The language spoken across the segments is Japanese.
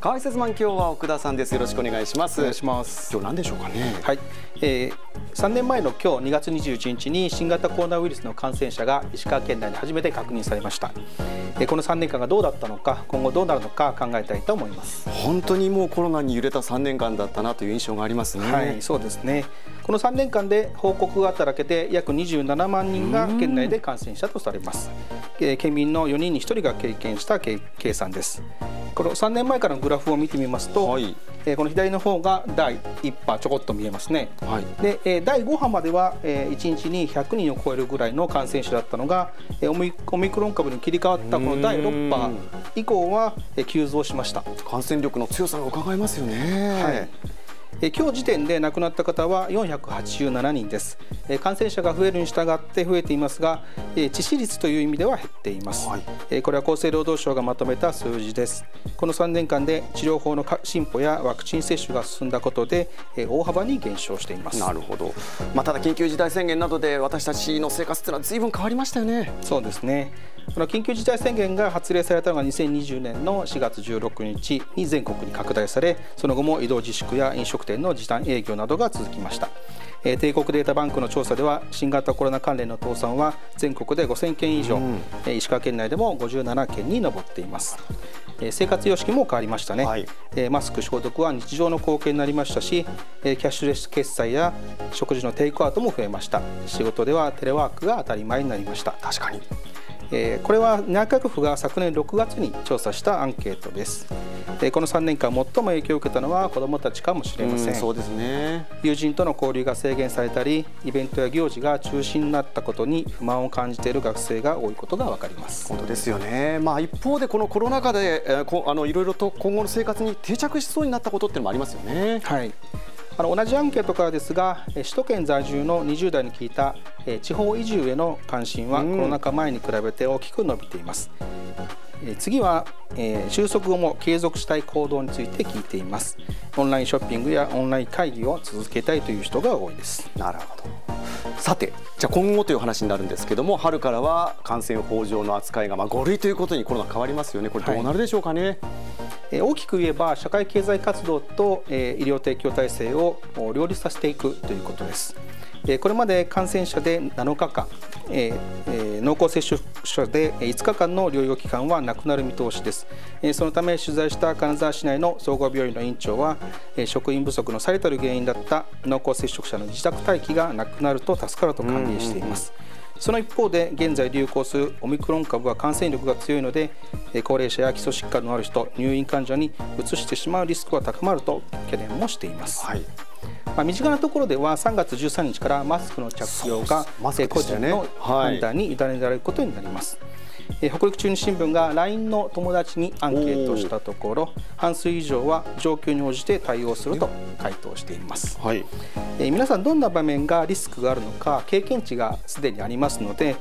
解説マン今日は奥田さんです。よろしくお願いします。お願いします。今日何でしょうかね。はい、えー、3年前の今日2月21日に新型コロナウイルスの感染者が石川県内で初めて確認されました、えー、この3年間がどうだったのか今後どうなるのか考えたいと思います。本当にもうコロナに揺れた3年間だったなという印象がありますね。はいそうですね。この3年間で報告があっただけで約27万人が県内で感染者とされます、えー、県民の4人に1人が経験した計算ですこの3年前からのグラフを見てみますと、はい、えー、この左の方が第1波ちょこっと見えますね、はい、で、えー、第5波までは、えー、1日に100人を超えるぐらいの感染者だったのが、えー、オミオミクロン株に切り替わったこの第6波以降は、えー、急増しました。感染力の強さが伺えますよね。はい。え今日時点で亡くなった方は487人です、え感染者が増えるに従って増えていますが、え致死率という意味では減っています、はい、えこれは厚生労働省がまとめた数字です。この3年間で治療法の進歩やワクチン接種が進んだことで、え大幅に減少しています。なるほど、まあ、ただ緊急事態宣言などで私たちの生活というのは随分変わりましたよね。そうですね。この緊急事態宣言が発令されたのが2020年の4月16日に全国に拡大されその後も移動自粛や飲食店の時短営業などが続きましたえ帝国データバンクの調査では新型コロナ関連の倒産は全国で5000件以上、うん、石川県内でも57件に上っています。生活様式も変わりましたね、はい、マスク消毒は日常の貢献になりましたしキャッシュレス決済や食事のテイクアウトも増えました。仕事ではテレワークが当たり前になりました。確かに。えー、これは内閣府が昨年6月に調査したアンケートです。でこの3年間最も影響を受けたのは子どもたちかもしれません。そうですね。友人との交流が制限されたりイベントや行事が中止になったことに不満を感じている学生が多いことが分かります。本当ですよね、まあ、一方でこのコロナ禍で、えー、こあのいろいろと今後の生活に定着しそうになったことっていうのもありますよね。はい。あの同じアンケートからですが首都圏在住の20代に聞いた地方移住への関心はコロナ禍前に比べて大きく伸びています。次は、えー、収束後も継続したい行動について聞いています。オンラインショッピングやオンライン会議を続けたいという人が多いです。なるほど。さてじゃあ今後という話になるんですけども春からは感染法上の扱いがまあ5類ということにコロナ変わりますよね。これどうなるでしょうかね、はいえ大きく言えば社会経済活動と、え医療提供体制を両立させていくということです。これまで感染者で7日間、えー、濃厚接触者で5日間の療養期間はなくなる見通しです。そのため取材した金沢市内の総合病院の院長は職員不足の最たる原因だった濃厚接触者の自宅待機がなくなると助かると歓迎しています。その一方で現在流行するオミクロン株は感染力が強いので高齢者や基礎疾患のある人入院患者にうつしてしまうリスクは高まると懸念もしています。はいまあ、身近なところでは3月13日からマスクの着用が、ね、個人の判断に委ねられることになります。え北陸中日新聞が LINE の友達にアンケートしたところ半数以上は状況に応じて対応すると回答しています、はい、え皆さんどんな場面がリスクがあるのか経験値がすでにありますので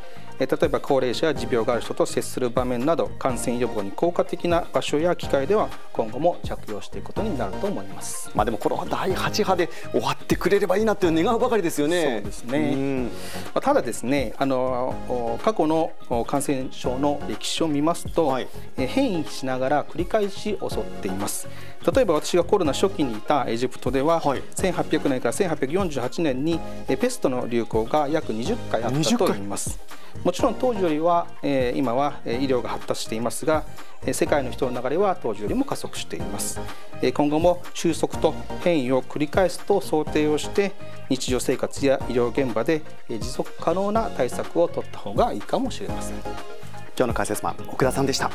例えば高齢者や持病がある人と接する場面など感染予防に効果的な場所や機会では今後も着用していくことになると思います。まあでもこの第8波で終わってくれればいいなという願うばかりですよね。そうですね。まあ、ただですね、あの過去の感染症の歴史を見ますと、はい、変異しながら繰り返し襲っています。例えば私がコロナ初期にいたエジプトでは、はい、1800年から1848年にペストの流行が約20回あったといいます。もちろん当時よりは、えー、今は医療が発達していますが世界の人の流れは当時よりも加速しています。今後も収束と変異を繰り返すと想定をして日常生活や医療現場で持続可能な対策を取った方がいいかもしれません。今日の解説マン奥田さんでした